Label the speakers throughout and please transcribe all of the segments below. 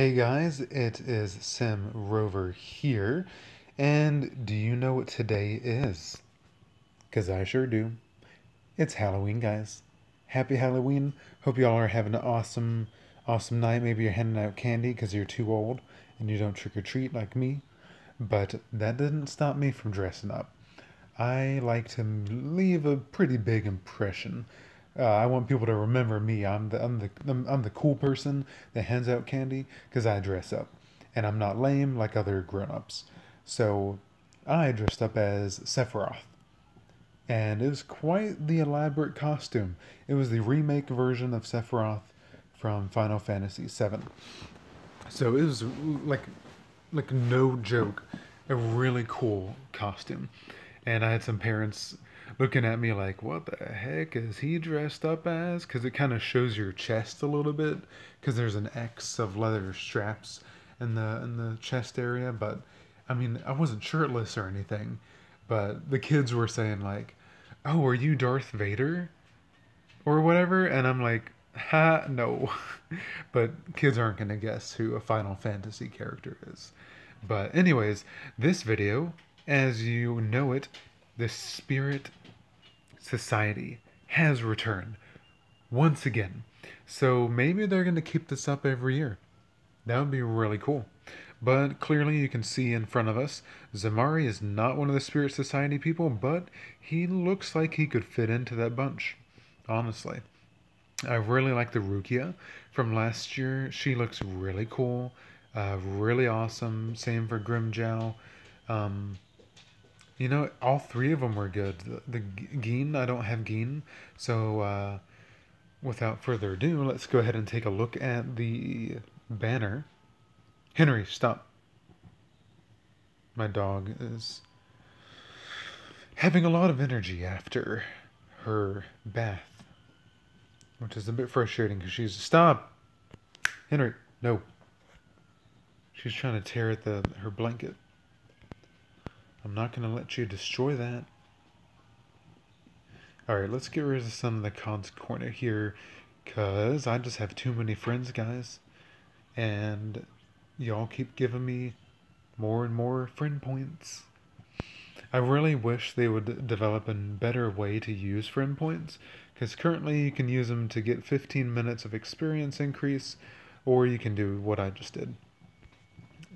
Speaker 1: Hey guys, it is Sym Rover here, and do you know what today is? Because I sure do. It's Halloween, guys. Happy Halloween. Hope y'all are having an awesome, awesome night. Maybe you're handing out candy because you're too old and you don't trick or treat like me. But that didn't stop me from dressing up. I like to leave a pretty big impression uh, I want people to remember me. I'm the I'm the I'm the cool person that hands out candy because I dress up, and I'm not lame like other grown-ups. So I dressed up as Sephiroth, and it was quite the elaborate costume. It was the remake version of Sephiroth from Final Fantasy VII. So it was like like no joke, a really cool costume, and I had some parents looking at me like, what the heck is he dressed up as? Because it kind of shows your chest a little bit, because there's an X of leather straps in the in the chest area. But I mean, I wasn't shirtless or anything, but the kids were saying like, "Oh, are you Darth Vader?" or whatever, and I'm like, "Ha, no." but kids aren't gonna guess who a Final Fantasy character is. But anyways, this video, as you know it, the spirit society has returned once again. So maybe they're going to keep this up every year. That would be really cool. But clearly, you can see in front of us, Zommari is not one of the Spirit Society people, but he looks like he could fit into that bunch, honestly. I really like the Rukia from last year. She looks really cool, uh, really awesome. Same for Grimmjow. Um, you know, all three of them were good. The, the I don't have Gin, so uh, without further ado, let's go ahead and take a look at the banner. Henry, stop. My dog is having a lot of energy after her bath, which is a bit frustrating because she's stop. Henry, no. She's trying to tear at the her blanket. I'm not going to let you destroy that. Alright, let's get rid of some of the cons corner here, because I just have too many friends, guys. And y'all keep giving me more and more friend points. I really wish they would develop a better way to use friend points, because currently you can use them to get 15 minutes of experience increase, or you can do what I just did.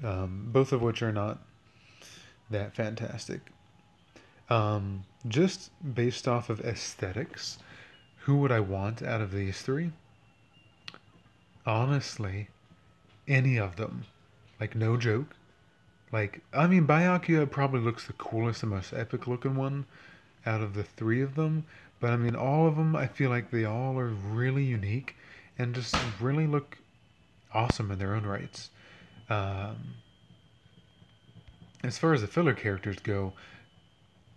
Speaker 1: Um, both of which are not that fantastic. Um, just based off of aesthetics, who would I want out of these three? Honestly, any of them. Like, no joke. Like, I mean, Byakuya probably looks the coolest and most epic looking one out of the three of them. But I mean, all of them, I feel like they all are really unique and just really look awesome in their own rights. Um, as far as the filler characters go,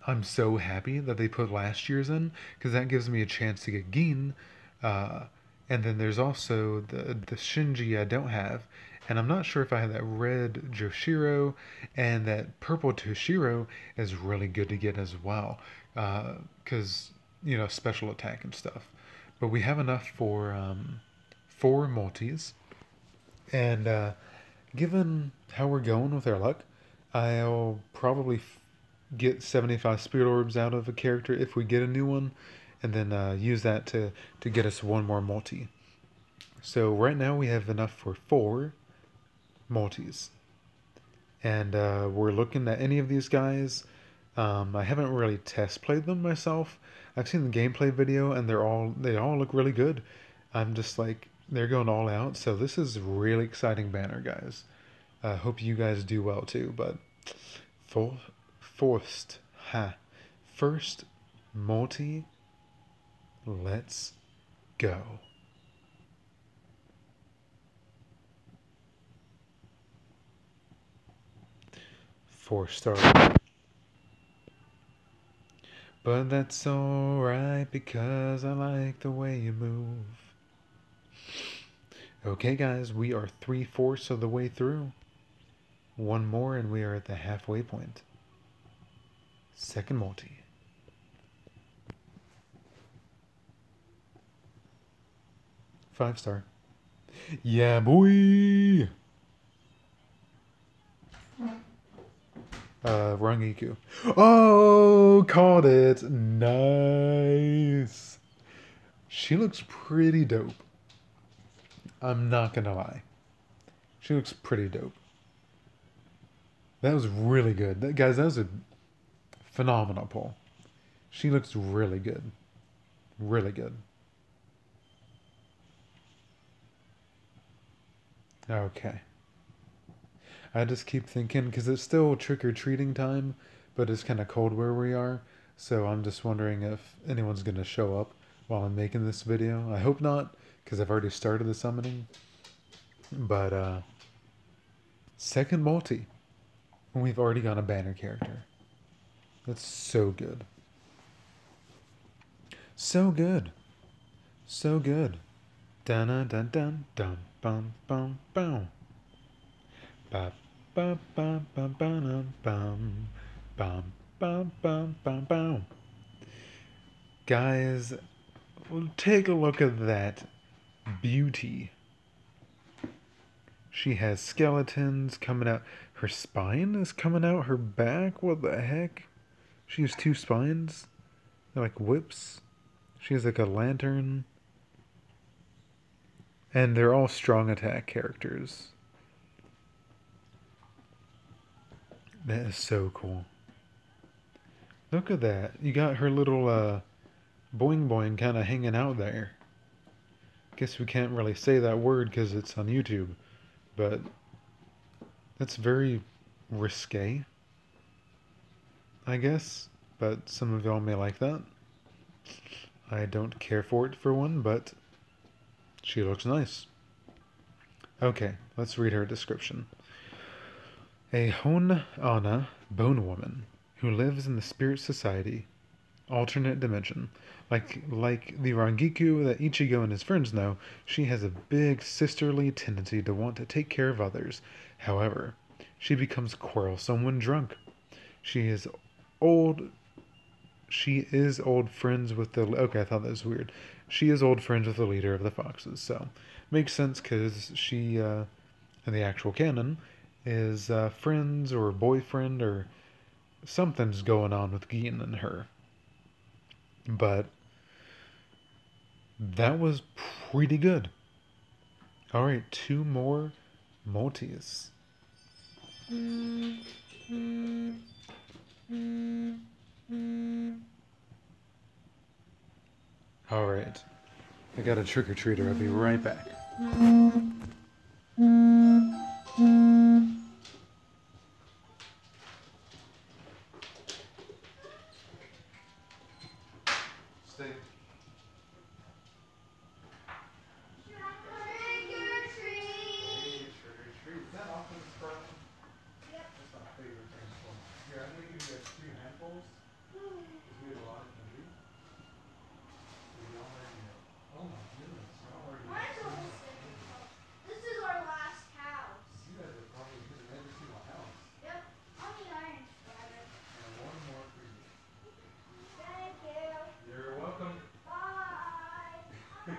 Speaker 1: I'm so happy that they put last year's in because that gives me a chance to get Gin. Uh, and then there's also the the Shinji I don't have, and I'm not sure if I have that red Toshiro and that purple Toshiro is really good to get as well, because uh, you know special attack and stuff. But we have enough for um, four multis, and uh, given how we're going with our luck, I'll probably get 75 spirit orbs out of a character if we get a new one, and then uh, use that to, to get us one more multi. So right now we have enough for four multis. And uh, we're looking at any of these guys. Um, I haven't really test played them myself. I've seen the gameplay video and they're all they all look really good. I'm just like they're going all out. So this is really exciting banner, guys. I uh, hope you guys do well too. But for, forced, ha, first multi, let's go. Four star. But that's alright because I like the way you move. Okay, guys, we are three fourths of the way through. One more, and we are at the halfway point. Second multi. Five star. Yeah, boy! Uh, Rangiku. Oh, called it. Nice. She looks pretty dope. I'm not gonna lie. She looks pretty dope. That was really good. That, guys, that was a phenomenal pull. She looks really good. Really good. Okay. I just keep thinking because it's still trick or treating time, but it's kind of cold where we are. So I'm just wondering if anyone's going to show up while I'm making this video. I hope not because I've already started the summoning. But, uh, second multi. We've already got a banner character. That's so good. So good. So good. Dun dun dun dun dun bum bum bum. Ba ba ba ba ba bum bum bum bum bum bum. Guys, take a look at that beauty. She has skeletons coming out. Her spine is coming out her back. What the heck? She has two spines. They're like whips. She has like a lantern. And they're all strong attack characters. That is so cool. Look at that. You got her little uh, boing boing kind of hanging out there. Guess we can't really say that word because it's on YouTube. But that's very risque. I guess. But some of y'all may like that. I don't care for it for one, but she looks nice. Okay, let's read her description. A Hon Ana bone woman who lives in the spirit society, alternate dimension. Like like the Rangiku that Ichigo and his friends know, she has a big sisterly tendency to want to take care of others. However, she becomes quarrelsome when drunk. She is old she is old friends with the okay i thought that was weird she is old friends with the leader of the foxes so makes sense because she uh in the actual canon is uh, friends or boyfriend or something's going on with Gin and her but that was pretty good all right two more multis All right. I got a trick or treater. I'll be right back. Stay. Here, I'm gonna give you guys two handfuls. Because we have a lot of them. We already know. Oh my goodness, you already
Speaker 2: Mine's
Speaker 1: know.
Speaker 2: almost empty. This is our last house.
Speaker 1: You guys are probably gonna never see my house.
Speaker 2: Yep. On the iron spider.
Speaker 1: And one more for you.
Speaker 2: Thank you.
Speaker 1: You're welcome.
Speaker 2: Bye.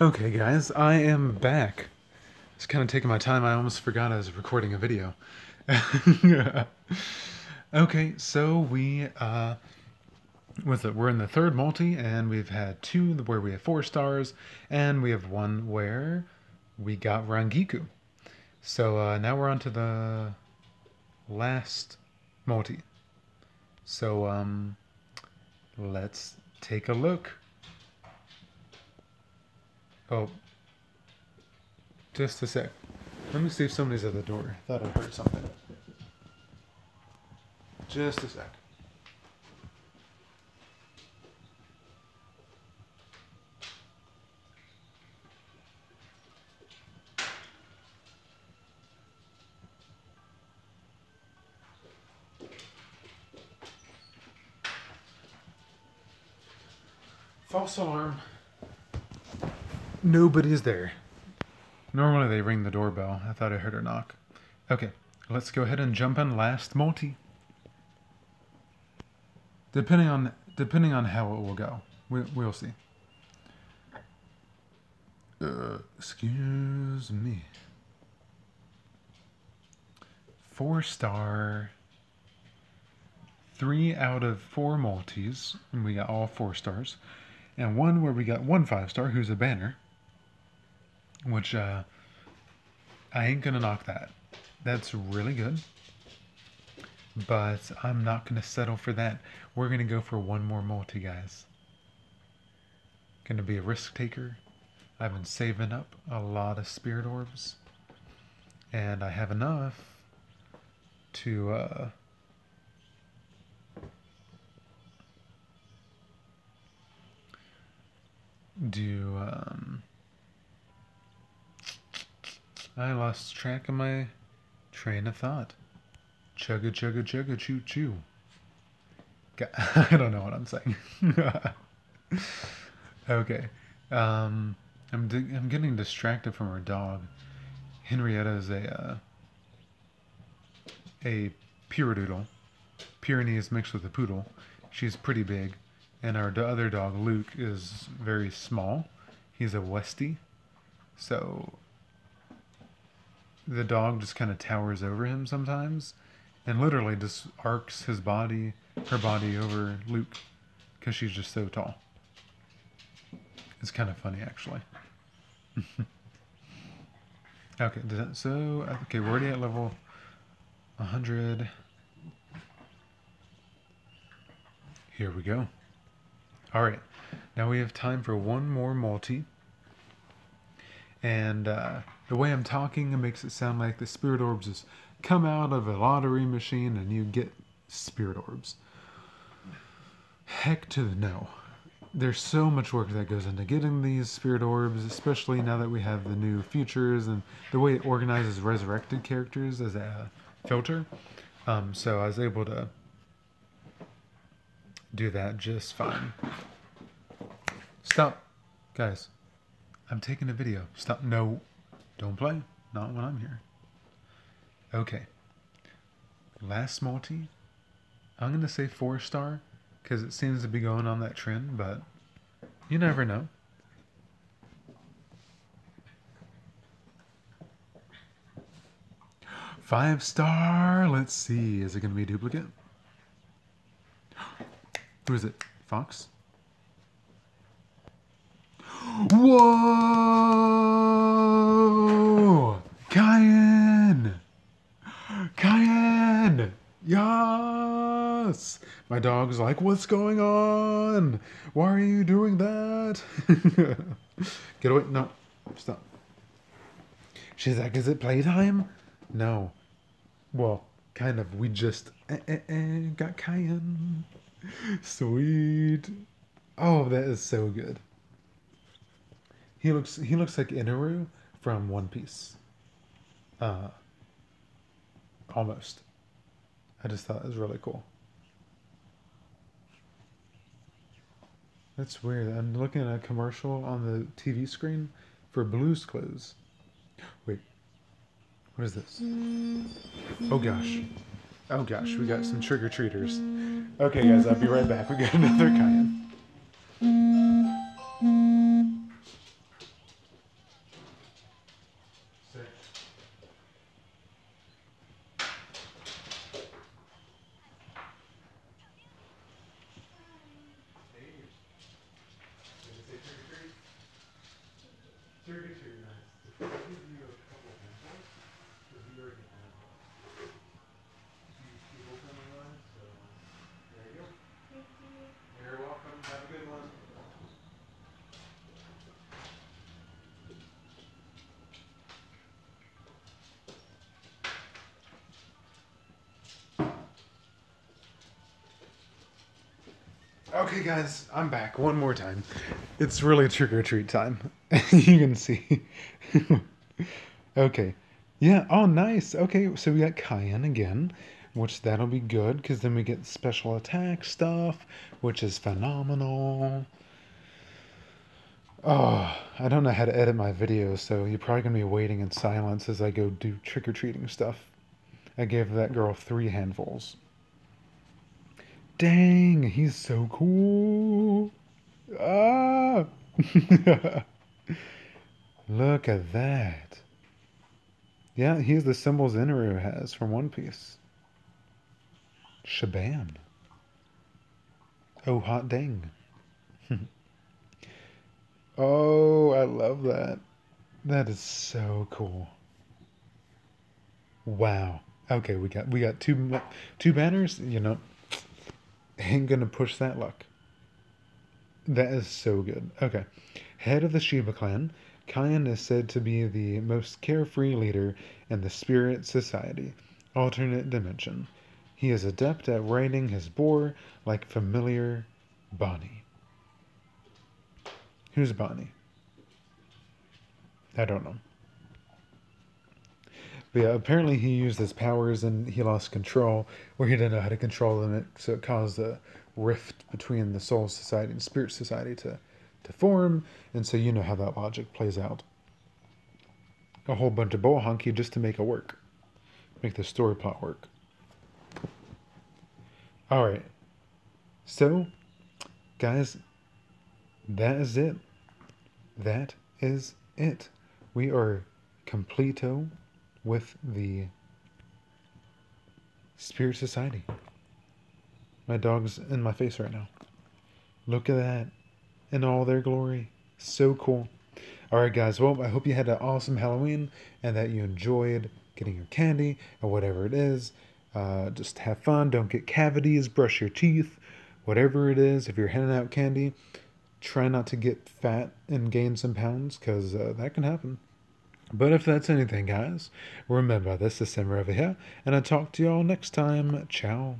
Speaker 1: Okay, guys, I am back. Just kind of taking my time. I almost forgot I was recording a video. okay, so we uh, with it, we're in the third multi, and we've had two where we have four stars, and we have one where we got Rangiku. So uh, now we're on to the last multi. So um, let's take a look. Oh. Just a sec. Let me see if somebody's at the door. I thought I heard something. Just a sec. False alarm. Nobody's there. Normally they ring the doorbell. I thought I heard her knock. Okay, let's go ahead and jump in last multi. Depending on depending on how it will go, we, we'll see. Uh, excuse me. Four star. Three out of four multis, and we got all four stars, and one where we got one five star, who's a banner. Which uh, I ain't gonna knock that. That's really good. But I'm not gonna settle for that. We're gonna go for one more multi, guys. Gonna be a risk taker. I've been saving up a lot of spirit orbs, and I have enough to uh, do. Um, I lost track of my train of thought. Chugga chugga chugga choo choo. I don't know what I'm saying. okay. Um, I'm I'm getting distracted from our dog. Henrietta is a uh, a Pyredoodle. Pyrenees mixed with a poodle. She's pretty big, and our other dog Luke is very small. He's a Westie, so the dog just kind of towers over him sometimes, and literally just arcs his body, her body over Luke, because she's just so tall. It's kind of funny actually. okay, that- so okay, we're already at level 100. Here we go. All right, now we have time for one more multi. And uh, the way I'm talking, it makes it sound like the spirit orbs just come out of a lottery machine and you get spirit orbs. Heck to the no. There's so much work that goes into getting these spirit orbs, especially now that we have the new features and the way it organizes resurrected characters as a filter. Um, so I was able to do that just fine. Stop, guys. I'm taking a video. Stop. No, don't play. Not when I'm here. Okay. Last multi. I'm gonna say four star because it seems to be going on that trend, but you never know. Five star. Let's see. Is it gonna be a duplicate? Who is it? Fox? Whoa! Kaien! Kaien! Yes! My dog's like, what's going on? Why are you doing that? Get away. No. Stop. She's like, is it playtime? No. Well, kind of. We just eh, eh, eh, got Kaien. Sweet. Oh, that is so good. He looks he looks like Inaru from One Piece. Uh almost. I just thought it was really cool. That's weird. I'm looking at a commercial on the TV screen for Blue's Clues. Wait. What is this? Oh gosh. Oh gosh, we got some trick or treaters. Okay, guys, I'll be right back. We got another cayenne. You're welcome. Have a good one. Okay, guys, I'm back one more time. It's really trick or treat time. you can see. okay. Yeah, oh, nice. Okay, so we got Kaien again, which that'll be good because then we get special attack stuff, which is phenomenal. Oh, I don't know how to edit my videos, so you're probably gonna be waiting in silence as I go do trick or treating stuff. I gave that girl three handfuls. Dang, he's so cool. Ah! Look at that. Yeah, he's the symbols Inaru has from One Piece. Shaban. Oh, hot dang. oh, I love that. That is so cool. Wow. Okay, we got we got two two banners. You know, ain't gonna push that luck. That is so good. Okay, head of the Shiba clan, Kaien is said to be the most carefree leader in the Spirit Society, alternate dimension. He is adept at riding his boar like familiar Bonnie. Who's Bonnie? I don't know. But yeah, apparently he used his powers and he lost control, or he didn't know how to control them, so it caused a rift between the Soul Society and Spirit Society to, to form, and so you know how that logic plays out. A whole bunch of boahonky just to make it work, make the story plot work. All right, so guys, that is it. That is it. We are completo with the Spirit Society. My dog's in my face right now. Look at that in all their glory. So cool. All right, guys. Well, I hope you had an awesome Halloween and that you enjoyed getting your candy or whatever it is. Uh, just have fun. Don't get cavities. Brush your teeth. Whatever it is. If you're handing out candy, try not to get fat and gain some pounds because uh, that can happen. But if that's anything, guys, remember this is over here, and I'll talk to you all next time. Ciao.